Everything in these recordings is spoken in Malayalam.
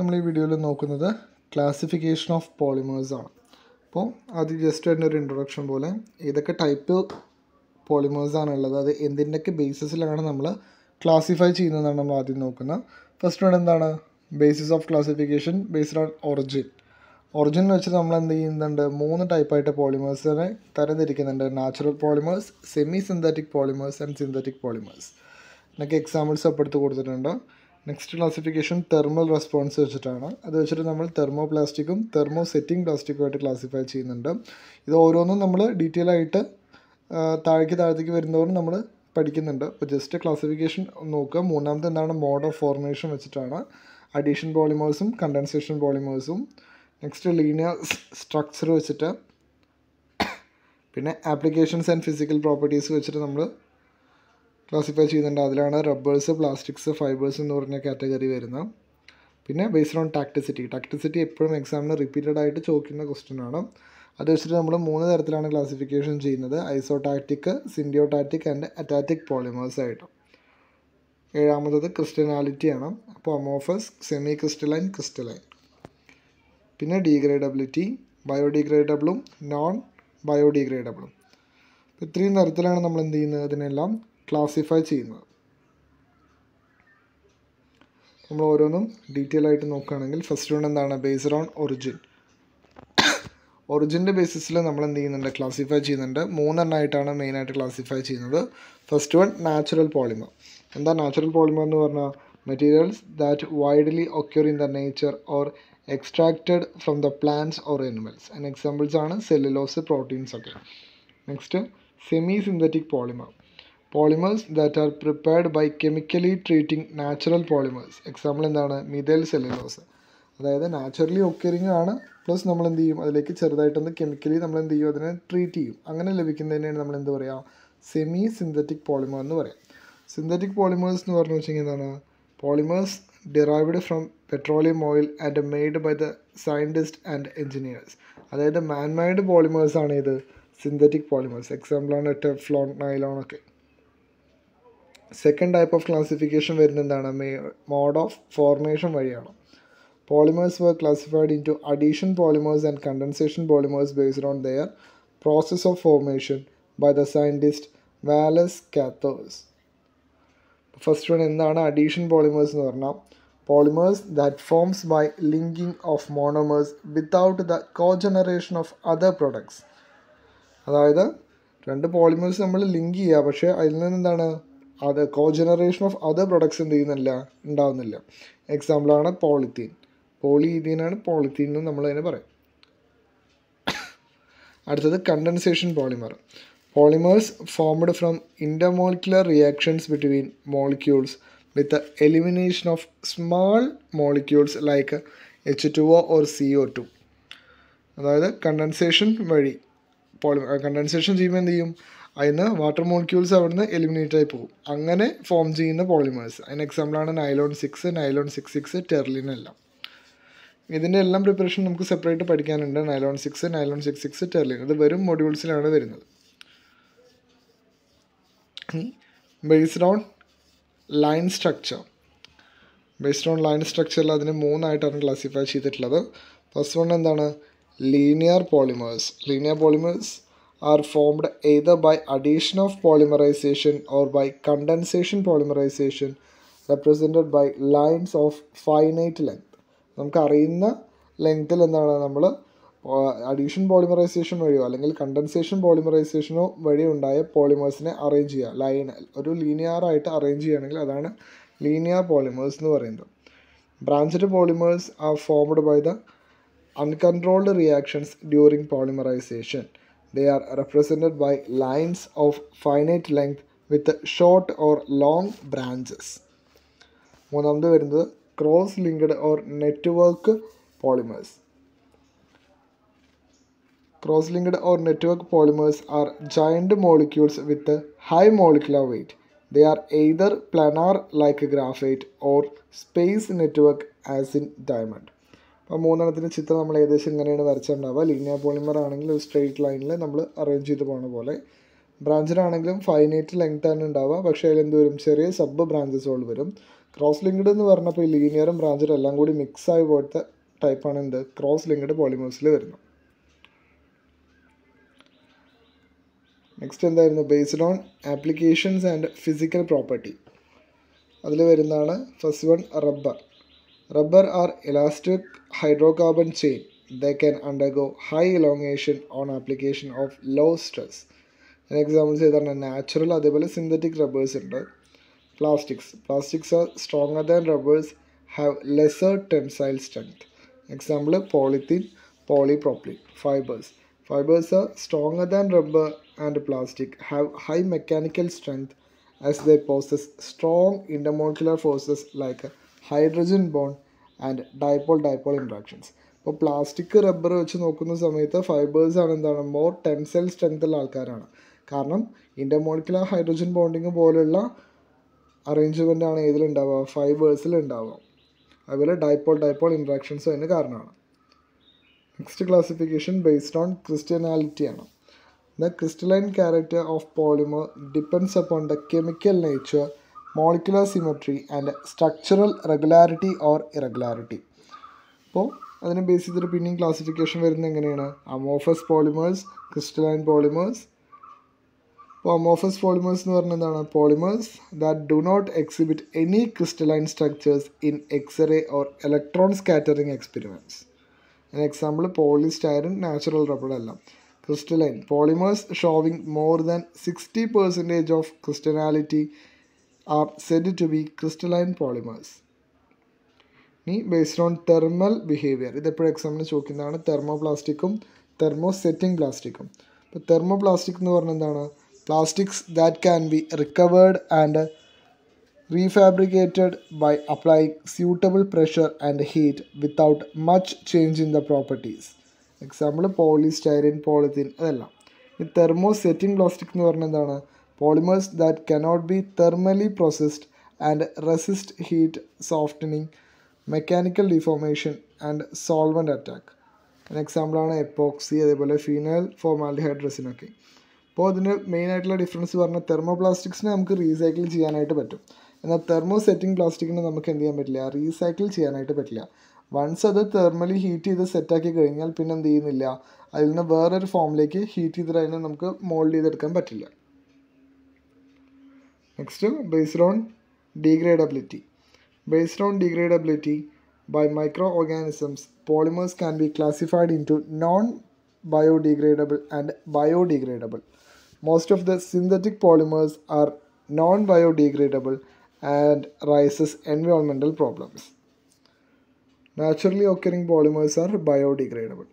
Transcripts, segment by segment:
നമ്മൾ ഈ വീഡിയോയിൽ നോക്കുന്നത് ക്ലാസിഫിക്കേഷൻ ഓഫ് പോളിമേഴ്സ് ആണ്. അപ്പോൾ അത് ജസ്റ്റ് എന്റെ ഒരു ഇൻട്രൊഡക്ഷൻ പോലെ ഏതൊക്കെ ടൈപ്പ് പോളിമേഴ്സ് ആണ് ഉള്ളത് അത് എന്തിന്റെയൊക്കെ ബേസിസിലാണ് നമ്മൾ ക്ലാസിഫൈ ചെയ്യുന്നതാണ് നമ്മൾ ആദ്യം നോക്കുന്നത്. ഫസ്റ്റ് വൺ എന്താണ്? Basis of classification based on origin origin വെച്ച് നമ്മൾ എന്ത് ചെയ്യുന്നുണ്ട്? മൂന്ന് ടൈപ്പായിട്ട് പോളിമേഴ്സിനെ തരംതിരിക്കുന്നുണ്ട്. Natural polymers semi synthetic polymers and synthetic polymers എന്നൊക്കെ എക്സാമ്പിൾസ് അപ്പെടുത്ത് കൊടുത്തിട്ടുണ്ട്. നെക്സ്റ്റ് ക്ലാസിഫിക്കേഷൻ തെർമൽ റെസ്പോൺസ് വെച്ചിട്ടാണ്. അത് വെച്ചിട്ട് നമ്മൾ തെർമോ പ്ലാസ്റ്റിക്കും തെർമോ സെറ്റിംഗ് പ്ലാസ്റ്റിക്കും ആയിട്ട് ക്ലാസിഫൈ ചെയ്യുന്നുണ്ട്. ഇത് ഓരോന്നും നമ്മൾ ഡീറ്റെയിൽ ആയിട്ട് താഴേക്ക് താഴത്തേക്ക് വരുന്നതോറും നമ്മൾ പഠിക്കുന്നുണ്ട്. അപ്പോൾ ജസ്റ്റ് ക്ലാസിഫിക്കേഷൻ നോക്കുക. മൂന്നാമത്തെ എന്താണ്? മോഡ് ഓഫ് ഫോർമേഷൻ വെച്ചിട്ടാണ്. അഡീഷൻ പോളിമേഴ്സും കണ്ടൻസേഷൻ പോളിമേഴ്സും നെക്സ്റ്റ് ലീനിയർ സ്ട്രക്ചർ വെച്ചിട്ട് പിന്നെ ആപ്ലിക്കേഷൻസ് ആൻഡ് ഫിസിക്കൽ പ്രോപ്പർട്ടീസ് വെച്ചിട്ട് നമ്മൾ ക്ലാസിഫൈ ചെയ്യുന്നുണ്ട്. അതിലാണ് റബ്ബേഴ്സ് പ്ലാസ്റ്റിക്സ് ഫൈബേഴ്സ് എന്ന് പറഞ്ഞ കാറ്റഗറി വരുന്നത്. പിന്നെ ബേസ്ഡ് ഓൺ ടാക്ടിസിറ്റി ടാക്ടിസിറ്റി എപ്പോഴും എക്സാമിന് റിപ്പീറ്റഡ് ആയിട്ട് ചോദിക്കുന്ന ക്വസ്റ്റ്യൻ ആണ്. അത് വെച്ചിട്ട് നമ്മൾ മൂന്ന് തരത്തിലാണ് ക്ലാസിഫിക്കേഷൻ ചെയ്യുന്നത്. ഐസോടാക്റ്റിക് സിൻഡിയോടാറ്റിക് ആൻഡ് അറ്റാറ്റിക് പോളിമേഴ്സ് ആയിട്ട്. ഏഴാമത്തത് ക്രിസ്റ്റലാലിറ്റിയാണ് അപ്പോൾ അമോഫസ് സെമി ക്രിസ്റ്റലൈൻ ക്രിസ്റ്റലൈൻ പിന്നെ ഡീഗ്രേഡബിലിറ്റി ബയോഡീഗ്രേഡബിളും നോൺ ബയോഡീഗ്രേഡബിളും ഇത്രയും തരത്തിലാണ് നമ്മൾ എന്ത് ചെയ്യുന്നത്? അതിനെല്ലാം ക്ലാസിഫൈ ചെയ്യുന്നത്. നമ്മൾ ഓരോന്നും ഡീറ്റെയിൽ ആയിട്ട് നോക്കുകയാണെങ്കിൽ ഫസ്റ്റ് വൺ എന്താണ്? ബേസ്ഡ് ഓൺ ഒറിജിൻ ഒറിജിന്റെ ബേസിസിൽ നമ്മൾ എന്ത് ചെയ്യുന്നുണ്ട്? ക്ലാസിഫൈ ചെയ്യുന്നുണ്ട്. മൂന്നെണ്ണമായിട്ടാണ് മെയിനായിട്ട് ക്ലാസിഫൈ ചെയ്യുന്നത്. ഫസ്റ്റ് വൺ നാച്ചുറൽ പോളിമർ എന്താ നാച്ചുറൽ പോളിമർ എന്ന് പറഞ്ഞാൽ materials that widely occur in the nature or extracted from the plants or animals and examples ആണ് സെല്ലുലോസ് പ്രോട്ടീൻസ് ഒക്കെ. Next semi synthetic polymer polymers that are prepared by chemically treating natural polymers example എന്താണ്? മിഥൈൽ സെല്ലുലോസ് അതായത് നാച്ചുറലി ഒക്കറിങ് ആണ്. പ്ലസ് നമ്മൾ എന്ത് ചെയ്യും? അതിലേക്ക് ചെറുതായിട്ടൊന്ന് കെമിക്കലി നമ്മൾ എന്ത് ചെയ്യും? അതിനെ ട്രീറ്റ് ചെയ്യും. അങ്ങനെ ലഭിക്കുന്നതിനാണ് നമ്മൾ എന്ത് പറയുക സെമി സിന്തറ്റിക് പോളിമർ എന്ന് പറയാം. സിന്തറ്റിക് പോളിമേഴ്സ് എന്ന് പറഞ്ഞു വെച്ചാൽ എന്താണ്? Polymers derived from petroleum oil and made by the scientist and engineers അതായത് മാൻമെയ്ഡ് പോളിമേഴ്സ് ആണ് ഇത്. സിന്തറ്റിക് പോളിമേഴ്സ് എക്സാമ്പിളാണ് ടെഫ്ലോൺ നൈലോൺ ഒക്കെ. സെക്കൻഡ് ടൈപ്പ് ഓഫ് ക്ലാസിഫിക്കേഷൻ വരുന്നത് എന്താണ്? മേ മോഡ് ഓഫ് ഫോർമേഷൻ വഴിയാണ്. Polymers were classified into addition polymers and condensation polymers based on their process of formation by the scientist Wallace Carothers first one എന്താണ് അഡീഷൻ പോളിമേഴ്സ് എന്ന് പറഞ്ഞാൽ polymers that forms by linking of monomers without the co generation of other products അതായത് രണ്ട് പോളിമേഴ്സ് നമ്മൾ ലിങ്ക് ചെയ്യുക പക്ഷേ അതിൽ നിന്ന് എന്താണ് അത് co generation of other products എന്ത് ചെയ്യുന്നില്ല ഉണ്ടാവുന്നില്ല. എക്സാമ്പിളാണ് പോളിത്തീൻ പോളിഈഥീനാണ് പോളിത്തീൻ എന്ന് നമ്മൾ അതിനെ പറയും. അടുത്തത് condensation polymer polymers formed from intermolecular reactions between molecules with elimination of small molecules like H two O or C O two അതായത് കണ്ടൻസേഷൻ വഴി പോളി കണ്ടൻസേഷൻ ചെയ്യുമ്പോൾ എന്ത് ചെയ്യും? അതിന് വാട്ടർ മോളിക്യൂൾസ് അവിടുന്ന് എലിമിനേറ്റ് ആയി പോകും. അങ്ങനെ ഫോം ചെയ്യുന്ന പോളിമേഴ്സ് അതിന് എക്സാമ്പിളാണ് nylon six nylon six six terylene എല്ലാം. ഇതിന്റെ എല്ലാം പ്രിപ്പറേഷൻ നമുക്ക് സെപ്പറേറ്റ് പഠിക്കാനുണ്ട്. Nylon six nylon six six terylene ഇത് വെറും മൊഡ്യൂൾസിലാണ് വരുന്നത്. Based on line structure based on line സ്ട്രക്ചറിൽ അതിനെ മൂന്നായിട്ടാണ് ക്ലാസിഫൈ ചെയ്തിട്ടുള്ളത്. ഫസ്റ്റ് വൺ എന്താണ്? Linear polymers linear polymers are formed either by addition of polymerization or by condensation polymerization represented by lines of finite length. നമുക്ക് അറിയുന്ന ലെങ്ത്തിൽ എന്താണ് നമ്മൾ അഡീഷൻ പോളിമറൈസേഷൻ വഴിയോ അല്ലെങ്കിൽ കണ്ടൻസേഷൻ പോളിമറൈസേഷനോ വഴി ഉണ്ടായ പോളിമേഴ്സിനെ അറേഞ്ച് ചെയ്യുക. ലൈൻ ഒരു ലീനിയർ ആയിട്ട് അറേഞ്ച് ചെയ്യുകയാണെങ്കിൽ അതാണ് ലീനിയർ പോളിമേഴ്സ് എന്ന് പറയുന്നത്. Branched polymers are formed by the uncontrolled reactions during polymerization they are represented by lines of finite length with short or long branches. മൂന്നാമത് വരുന്നത് cross linked or network polymers cross linked or network polymers are giant molecules with high molecular weight they are either either like graphite or space network as in diamond. അപ്പോൾ മൂന്നെണ്ണത്തിന്റെ ചിത്രം നമ്മൾ ഏകദേശം ഇങ്ങനെയാണ് വരച്ചിട്ടുണ്ടാവുക ലീനിയർ പോളിമർ ആണെങ്കിൽ ഒരു സ്ട്രെയിറ്റ് ലൈനിൽ നമ്മൾ അറേഞ്ച് ചെയ്ത് പോകുന്ന പോലെ. ബ്രാഞ്ചിനാണെങ്കിലും ഫൈനൈറ്റ് ലെങ്ത് ആണ് ഉണ്ടാവുക. പക്ഷേ അതിൽ എന്ത് വരും? ചെറിയ സബ് ബ്രാഞ്ചസുകൾ വരും. ക്രോസ് ലിങ്ക്ഡ് എന്ന് പറഞ്ഞപ്പോൾ ഈ ലീനിയറും ബ്രാഞ്ചറും എല്ലാം കൂടി മിക്സ് ആയി പോലത്തെ ടൈപ്പാണ് എന്ത്? ക്രോസ് ലിങ്ക്ഡ് പോളിമേഴ്സിൽ വരുന്നത്. നെക്സ്റ്റ് എന്തായിരുന്നു? Based on applications and physical property അതിൽ വരുന്നതാണ് first one rubber rubber are elastic hydrocarbon chain they can undergo high elongation on application of low stress examples ചെയ്താണ് നാച്ചുറൽ അതേപോലെ സിന്തറ്റിക് റബ്ബേഴ്സ് ഉണ്ട് plastics plastics are stronger than rubbers have lesser tensile strength example polythene polypropylene fibres fibres are stronger than rubber and plastic have high mechanical strength as they possess strong intermolecular forces like hydrogen bond and dipole dipole interactions. ഇപ്പോൾ പ്ലാസ്റ്റിക് റബ്ബർ വെച്ച് നോക്കുന്ന സമയത്ത് ഫൈബേഴ്സ് ആണ് എന്താണ്? മോർ ടെൻസൈൽ സ്ട്രെങ്ത് ഉള്ള ആൾക്കാരാണ്. കാരണം ഇന്റർമോളിക്കുലർ ഹൈഡ്രജൻ ബോണ്ടിങ് പോലുള്ള അറേഞ്ച്മെന്റ് ആണ് ഏതിലുണ്ടാവുക ഫൈബേഴ്സിൽ ഉണ്ടാവുക. അതുപോലെ ഡൈപോൾ ഡൈപോൾ ഇൻട്രാക്ഷൻസ് അതിന് കാരണമാണ്. Next classification based on crystallinity ആണ്. The crystalline character of polymer depends upon the chemical nature molecular symmetry and structural regularity or irregularity അപ്പോൾ അതിനെ ബേസ് ചെയ്തിട്ട് പിന്നെയും ക്ലാസിഫിക്കേഷൻ വരുന്നത് എങ്ങനെയാണ്? അമോഫസ് പോളിമേഴ്സ് ക്രിസ്റ്റലൈൻ പോളിമേഴ്സ് അപ്പോൾ അമോഫസ് പോളിമേഴ്സ് എന്ന് പറഞ്ഞ എന്താണ്? Polymers that do not exhibit any crystalline structures in X-ray or electron scattering experiments അതിന് എക്സാമ്പിൾ പോളിസ്റ്റൈറിൻ നാച്ചുറൽ റബ്ബർ എല്ലാം. Crystalline polymers showing more than sixty percentage of crystallinity are said to be crystalline polymers ഇനി ബേസ്ഡ് ഓൺ തെർമൽ ബിഹേവിയർ ഇതെപ്പോഴും എക്സാമിന് ചോദിക്കുന്നതാണ് തെർമോപ്ലാസ്റ്റിക്കും തെർമോസെറ്റിംഗ് പ്ലാസ്റ്റിക്കും ഇപ്പോൾ തെർമോപ്ലാസ്റ്റിക് എന്ന് പറഞ്ഞാൽ എന്താണ്? Plastics that can be recovered and refabricated by applying suitable pressure and heat without much change in the properties example polystyrene polythene അതെല്ലാം. ഈ തെർമോ സെറ്റിംഗ് പ്ലാസ്റ്റിക് എന്ന് പറഞ്ഞാൽ എന്താണ്? Polymers that cannot be thermally processed and resist heat softening mechanical deformation and solvent attack എക്സാമ്പിളാണ് എപ്പോക്സി അതേപോലെ ഫീനൽ ഫോമാൽഡിഹൈഡ് റെസിനൊക്കെ അപ്പോൾ അതിന് മെയിനായിട്ടുള്ള ഡിഫറൻസ് പറഞ്ഞാൽ തെർമോപ്ലാസ്റ്റിക്സിനെ നമുക്ക് റീസൈക്കിൾ ചെയ്യാനായിട്ട് പറ്റും. എന്നാൽ തെർമോ സെറ്റിംഗ് പ്ലാസ്റ്റിക്കിനെ നമുക്ക് എന്ത് ചെയ്യാൻ പറ്റില്ല? റീസൈക്കിൾ ചെയ്യാനായിട്ട് പറ്റില്ല. വൺസ് അത് തെർമലി ഹീറ്റ് ചെയ്ത് സെറ്റാക്കി കഴിഞ്ഞാൽ പിന്നെ എന്ത് ചെയ്യുന്നില്ല? അതിൽ നിന്ന് വേറൊരു ഫോമിലേക്ക് ഹീറ്റ് ചെയ്തിട്ട് അതിനെ നമുക്ക് മോൾഡ് ചെയ്തെടുക്കാൻ പറ്റില്ല. Next, based on degradability. Based on degradability by microorganisms, polymers can be classified into non-biodegradable and biodegradable. Most of the synthetic polymers are non-biodegradable and raises environmental problems. Naturally occurring polymers are biodegradable.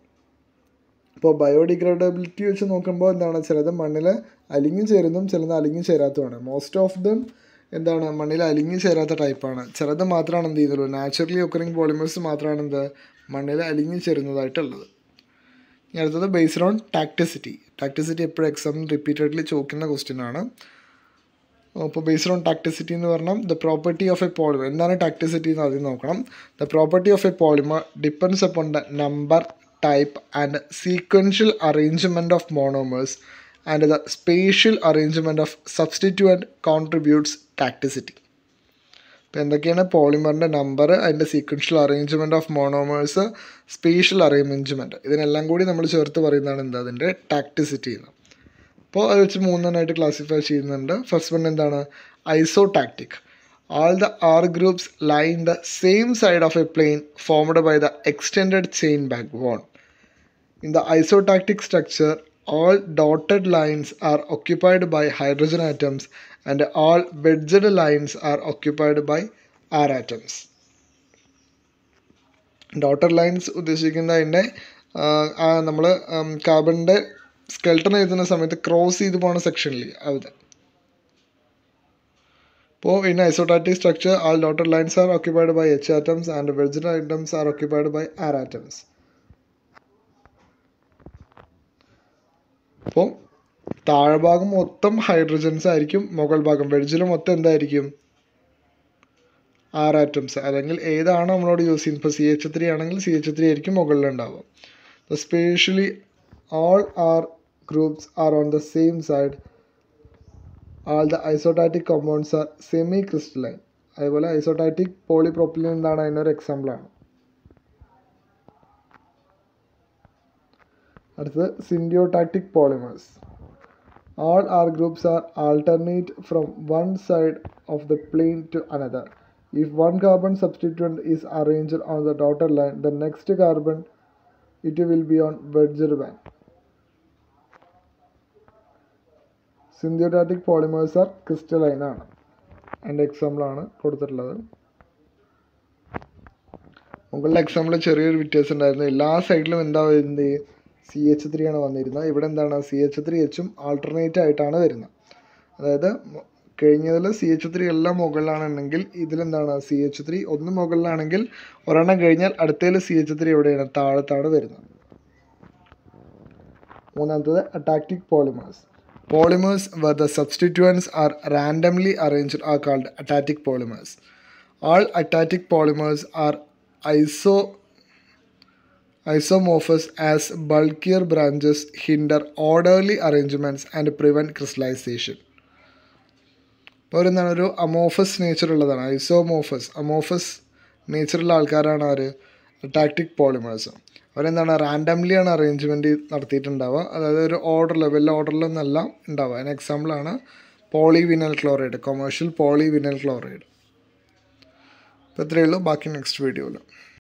ഇപ്പോൾ ബയോഡിഗ്രേഡബിലിറ്റി വെച്ച് നോക്കുമ്പോൾ എന്താണ്? ചിലത് മണ്ണിൽ അലിഞ്ഞു ചേരുന്നതും ചിലത് അലിഞ്ഞു ചേരാത്തതുമാണ്. മോസ്റ്റ് ഓഫ് ദം എന്താണ്? മണ്ണിൽ അലിഞ്ഞു ചേരാത്ത ടൈപ്പാണ് ചിലത് മാത്രമാണ് എന്ത് ചെയ്യുന്നുള്ളൂ നാച്ചുറലി ഒക്കറിങ് പോളിമേഴ്സ് മാത്രമാണ് എന്ത്? മണ്ണിൽ അലിഞ്ഞു ചേരുന്നതായിട്ടുള്ളത്. ഇനി അടുത്തത് ബേസ്ഡ് ഓൺ ടാക്ടിസിറ്റി ടാക്ടിസിറ്റി എപ്പോഴും എക്സാം റിപ്പീറ്റഡ്ലി ചോദിക്കുന്ന ക്വസ്റ്റ്യൻ ആണ്. അപ്പോൾ ബേസ്ഡ് ഓൺ ടാക്ടിസിറ്റി എന്ന് പറഞ്ഞാൽ the property of a polymer എന്താണ് ടാക്ടിസിറ്റി എന്ന് ആദ്യം നോക്കണം. The property of a polymer depends upon the number type and sequential arrangement of monomers and the spatial arrangement of substituent contributes tacticity ഇപ്പോൾ എന്തൊക്കെയാണ് പോളിമറിന്റെ നമ്പർ അതിന്റെ sequential arrangement of monomers spatial arrangement ഇതിനെല്ലാം കൂടി നമ്മൾ ചേർത്ത് പറയുന്നതാണ് എന്താ അതിന്റെ ടാക്ടിസിറ്റി എന്ന്. അപ്പോൾ അത് വെച്ച് മൂന്നെണ്ണമായിട്ട് ക്ലാസിഫൈ ചെയ്യുന്നുണ്ട്. ഫസ്റ്റ് വൺ എന്താണ്? Isotactic all the R groups lie in the same side of a plane formed by the extended chain backbone. In the isotactic structure, all dotted lines are occupied by hydrogen atoms and all wedged lines are occupied by R atoms. Dotted lines ഉദ്ദേശിക്കുന്ന അതിന്റെ നമ്മൾ കാർബണിന്റെ സ്കെൽട്ടൺ എഴുതുന്ന സമയത്ത് ക്രോസ് ചെയ്ത് പോകുന്ന സെക്ഷനിൽ അവിടെ അപ്പോൾ in isostatic structure all dotted lines are occupied by H atoms and wedged atoms are occupied by R atoms. അപ്പോൾ താഴ്ഭാഗം മൊത്തം ഹൈഡ്രജൻസ് ആയിരിക്കും മുകൾ ഭാഗം വെഡ്ജിൽ മൊത്തം എന്തായിരിക്കും? ആർ ആറ്റംസ് അല്ലെങ്കിൽ ഏതാണ് നമ്മളോട് യൂസ് ചെയ്യുന്നത്? ഇപ്പോൾ സി എച്ച് ത്രീ ആണെങ്കിൽ സി എച്ച് ത്രീ ആയിരിക്കും മുകളിലുണ്ടാവുക. Specially all R groups are on the same side all the isotactic compounds are semi-crystalline അതേപോലെ ഐസോടാറ്റിക് പോളിപ്രോപ്പിലിൻ എന്താണ് അതിനൊരു എക്സാമ്പിളാണ് അടുത്തത് syndiotactic polymers all R groups are alternate from one side of the plane to another. If one carbon substituent is arranged on the dotted line, the next carbon it will be on wedged band. Syndiotactic polymers are crystalline ആണ് അതിന്റെ എക്സാമ്പിളാണ് കൊടുത്തിട്ടുള്ളത്. മുകളിലെ എക്സാമ്പിൾ ചെറിയൊരു വ്യത്യാസം ഉണ്ടായിരുന്നു. എല്ലാ സൈഡിലും എന്താ വരുന്നത്? സി എച്ച് ത്രീ ആണ് വന്നിരുന്നത്. ഇവിടെ എന്താണ്? സി എച്ച് ത്രീ എച്ചും ആൾട്ടർനേറ്റ് ആയിട്ടാണ് വരുന്നത്. അതായത് കഴിഞ്ഞതിൽ സി എച്ച് ത്രീ എല്ലാം മുകളിലാണെന്നുണ്ടെങ്കിൽ ഇതിലെന്താണ് സി എച്ച് ത്രീ ഒന്ന് മുകളിലാണെങ്കിൽ ഒരെണ്ണം കഴിഞ്ഞാൽ അടുത്തതിൽ സി എച്ച് ത്രീ എവിടെയാണ്? താഴത്താണ് വരുന്നത്. മൂന്നാമത്തത് atactic polymers. Polymers where the substituents are randomly arranged are called atatic polymers. All atatic polymers are iso isomorphous as bulkier branches hinder orderly arrangements and prevent crystallization. ഇപ്പോൾ എന്താണ് ഒരു അമോഫസ് നേച്ചർ ഉള്ളതാണ് ഐസോമോഫസ് അമോഫസ് നേച്ചറുള്ള ആൾക്കാരാണ് ആര് അറ്റാക്റ്റിക് പോളിമേഴ്സ് അവരെന്താണ്? റാൻഡംലി ആണ് അറേഞ്ച്മെന്റ് നടത്തിയിട്ടുണ്ടാവുക. അതായത് ഒരു ഓർഡർ വലിയ ഓർഡറിലൊന്നല്ല ഉണ്ടാവുക. അതിന് എക്സാമ്പിളാണ് polyvinyl chloride commercial polyvinyl chloride അപ്പോൾ ഇത്രയേ ഉള്ളൂ. ബാക്കി നെക്സ്റ്റ് വീഡിയോയിൽ